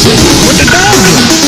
Put it down!